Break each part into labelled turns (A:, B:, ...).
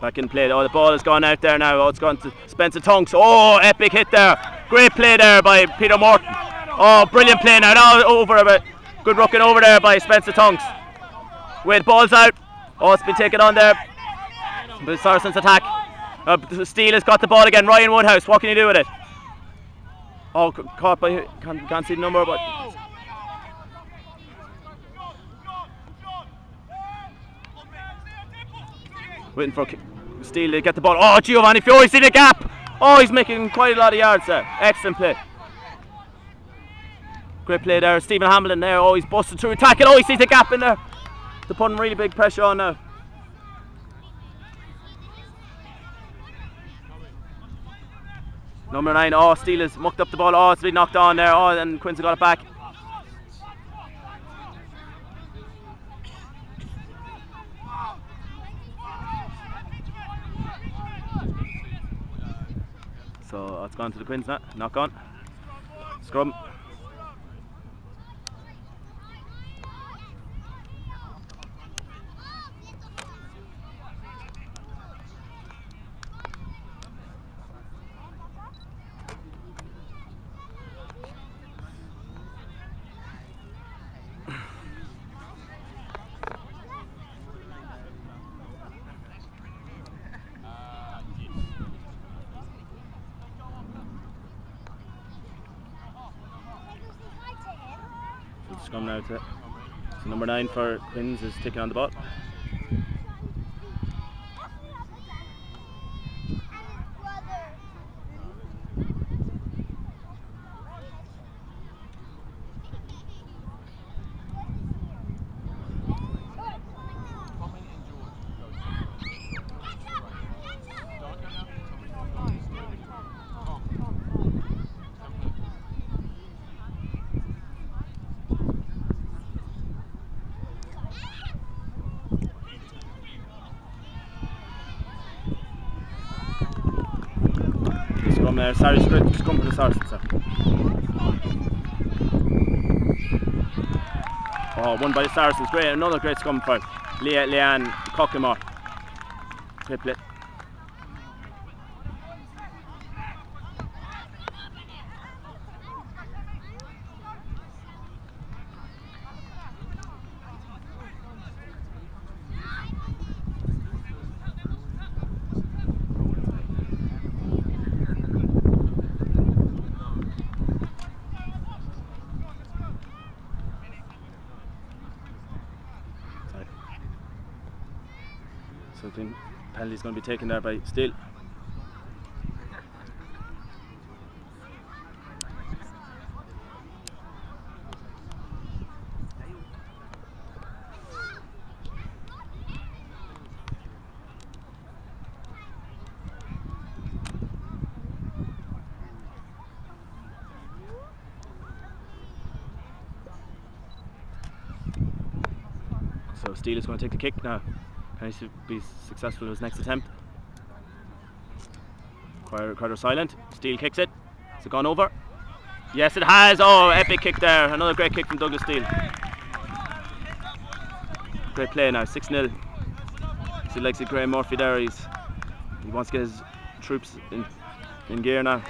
A: Back in play. Oh, the ball has gone out there now. Oh, it's gone to Spencer Tunks. Oh, epic hit there. Great play there by Peter Morton. Oh, brilliant play now. Now over a bit. Good rocking over there by Spencer Tunks. Wade ball's out. Oh, it's been taken on there. But Saracens attack. Uh, Steele has got the ball again. Ryan Woodhouse. What can you do with it? Oh, caught by can't, can't see the number, but waiting for Steele to get the ball. Oh, Giovanni Fiore, see the gap. Oh, he's making quite a lot of yards there. Excellent play. Great play there. Stephen Hamilton there. Oh, he's busted through tackle. Oh, he sees the gap in there. They're putting really big pressure on now. Number nine, oh, Steele has mucked up the ball. Oh, it's been knocked on there. Oh, and Quincy got it back. So it's gone to the Quins now. Knock on. Scrum. Scrum now to so number nine for Quins is taking on the ball. Scrum, scrum the Saracens. sir. Oh, won by the Saracens. Great, another great scrum for Leah, Leanne Cockemore. Great I penalty's going to be taken there by Steele. So Steele is going to take the kick now. Can he be successful in his next attempt? Crowder silent. Steele kicks it. Has it gone over? Yes, it has. Oh, epic kick there. Another great kick from Douglas Steele. Great play now. 6 0. See, likes it, Graham Murphy there. He's, he wants to get his troops in, in gear now.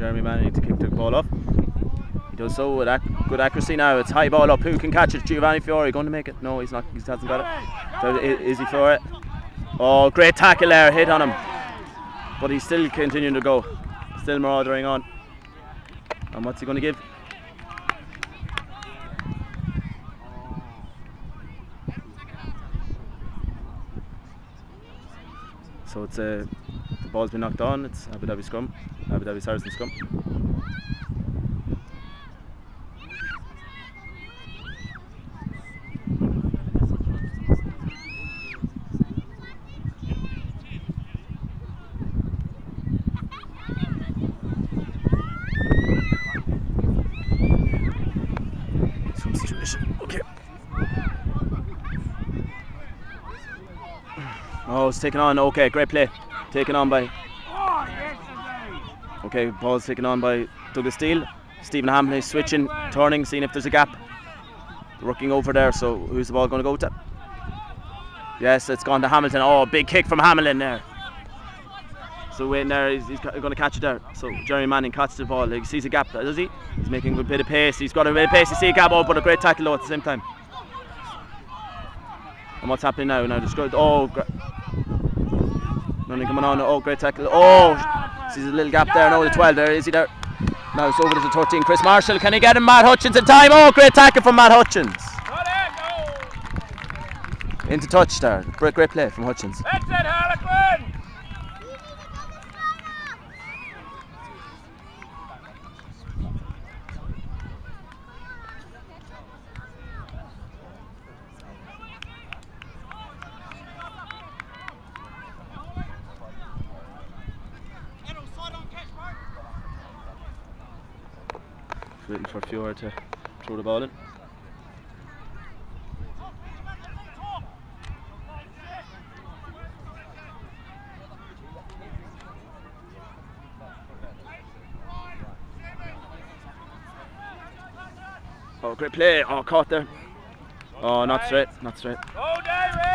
A: Jeremy Manning to kick the ball up. He does so with ac- good accuracy now. It's high ball up. Who can catch it? Giovanni Fiore going to make it? No, he's not. He hasn't got it. Is he for it? Oh, great tackle there. Hit on him. But he's still continuing to go. Still marauding on. And what's he going to give? So it's uh, the ball's been knocked on, it's Abu Dhabi scrum, Abu Dhabi Saracen scrum. Some situation. Okay. Oh, it's taken on. Okay, great play. Taken on by. Oh, okay, ball's taken on by Douglas Steele. Stephen Hamlin is switching, turning, seeing if there's a gap. Rucking over there, so who's the ball going to go to? Yes, it's gone to Hamilton. Oh, big kick from Hamilton there. So waiting there, he's, he's going to catch it there. So Jeremy Manning catches the ball. He sees a gap, does he? He's making a bit of pace. He's got a bit of pace. You see a gap, oh, but a great tackle though at the same time. And what's happening now? Now, good. Oh, Coming on. Oh, great tackle. Oh, sees a little gap there. No, the 12 there. Is he there? Now it's over to the 13. Chris Marshall. Can he get him? Matt Hutchins in time. Oh, great tackle from Matt Hutchins. Into touch there. Great, great play from Hutchins.
B: That's it,
A: Waiting for Fiore to throw the ball in. Oh, great play. Oh, caught there. Oh, not straight. Not straight.
B: Go, David!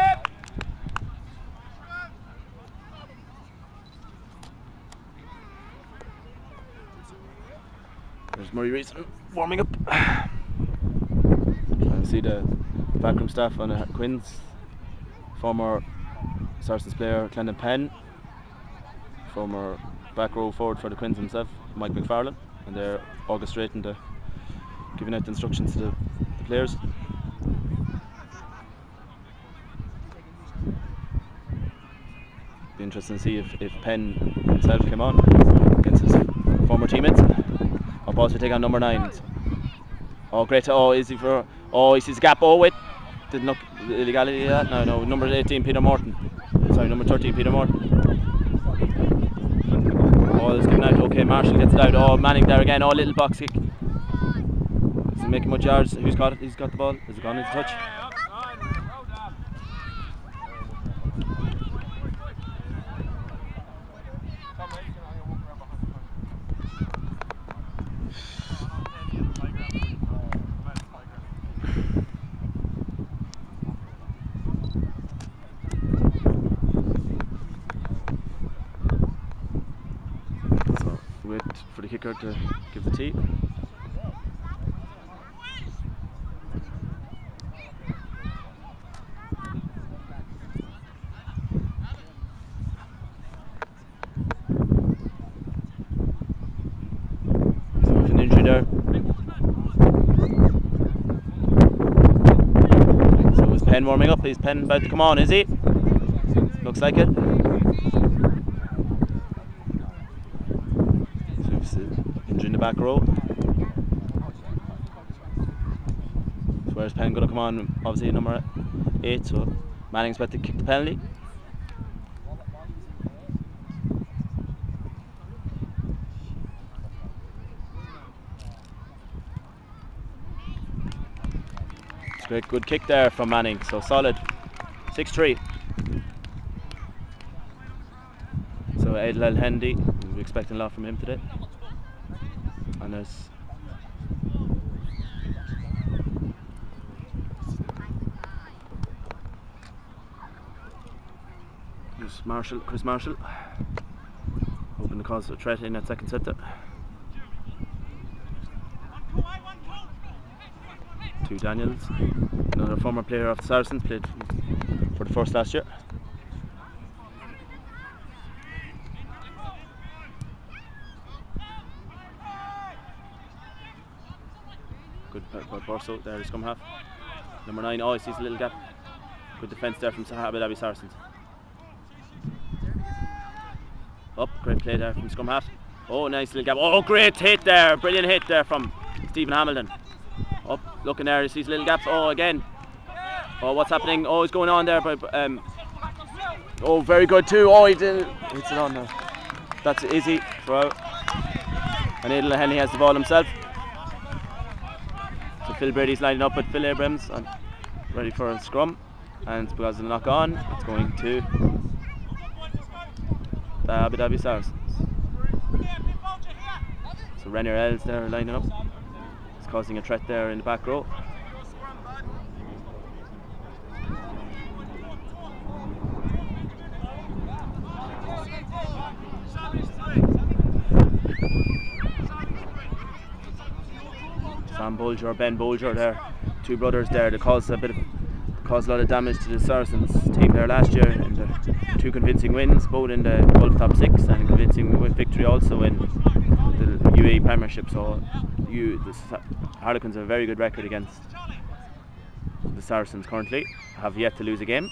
A: There's Murray Reason warming up. I see the backroom staff on the Quins. Former Saracens player Clendon Penn. Former back row forward for the Quins himself, Mike McFarlane. And they're orchestrating the giving out the instructions to the, the players. Be interesting to see if, if Penn himself came on against his former teammates. Balls to take on number nine. Oh, great. Oh, is he for. Oh, he sees gap. Oh, wait. Didn't look illegality that. No, no. Number 18, Peter Morton. Sorry, number 13, Peter Morton. Oh, it's given out. Okay, Marshall gets it out. Oh, Manning there again. Oh, little box kick. Is he making much yards? Who's got it? He's got the ball. Has it gone into touch? So wait kicker to give the tee. So is Penn warming up? Is Penn about to come on, is he? Looks like it. So it's, uh, injury in the back row. So where's Penn going to come on? Obviously number 8, so Manning's about to kick the penalty. It's great, good kick there from Manning, so solid. 6 3. So Adel El Hendy, we're expecting a lot from him today. And there's Chris Marshall, Chris Marshall, hoping to cause a threat in that second set. Two Daniels, another former player of the Saracens, played for the first last year. By Borso there, he's half. Number nine, oh, he sees a little gap. Good defence there from Abu Dhabi Saracens. Up, great play there from scrum half. Oh, nice little gap. Oh, great hit there. Brilliant hit there from Stephen Hamilton. Up, looking there, he sees a little gaps. Oh, again. Oh, what's happening? Oh, he's going on there. But, um, oh, very good too. Oh, he did. Hits it on now. That's easy. Throw out. And Adel Henley has the ball himself. Phil Brady's lining up with Phil Abrams and ready for a scrum. And because of the knock on, it's going to the Abu Dhabi Stars. So Renier Els there lining up. It's causing a threat there in the back row. Sam Bolger, Ben Bolger there, two brothers there that caused a bit of caused a lot of damage to the Saracens team there last year and the two convincing wins, both in the Gulf Top Six and a convincing victory also in the UAE Premiership. So you, the Harlequins have a very good record against the Saracens currently. Have yet to lose a game,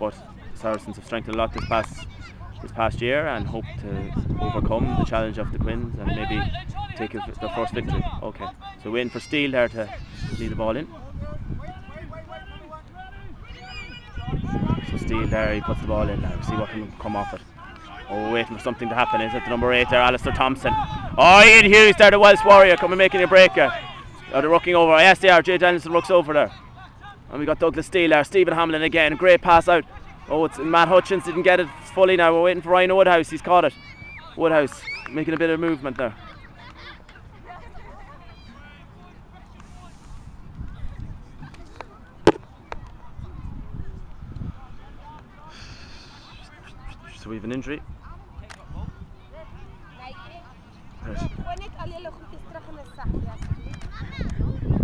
A: but the Saracens have strengthened a lot this past this past year and hope to overcome the challenge of the Quins and maybe take a, their first victory. Okay, so waiting for Steele there to lead the ball in. So Steele there, he puts the ball in now. See what can come off it. Oh, waiting for something to happen. Is it the number eight there, Alistair Thompson? Oh, Ian Hughes there, the Welsh Warrior, coming making a break here. Oh, they're rocking over. Yes, they are. Jay Danielson looks over there. And we got Douglas Steele there. Stephen Hamlin again. Great pass out. Oh, it's Matt Hutchins didn't get it fully now. We're waiting for Ryan Woodhouse. He's caught it. Woodhouse making a bit of movement there. So we have an injury. Right.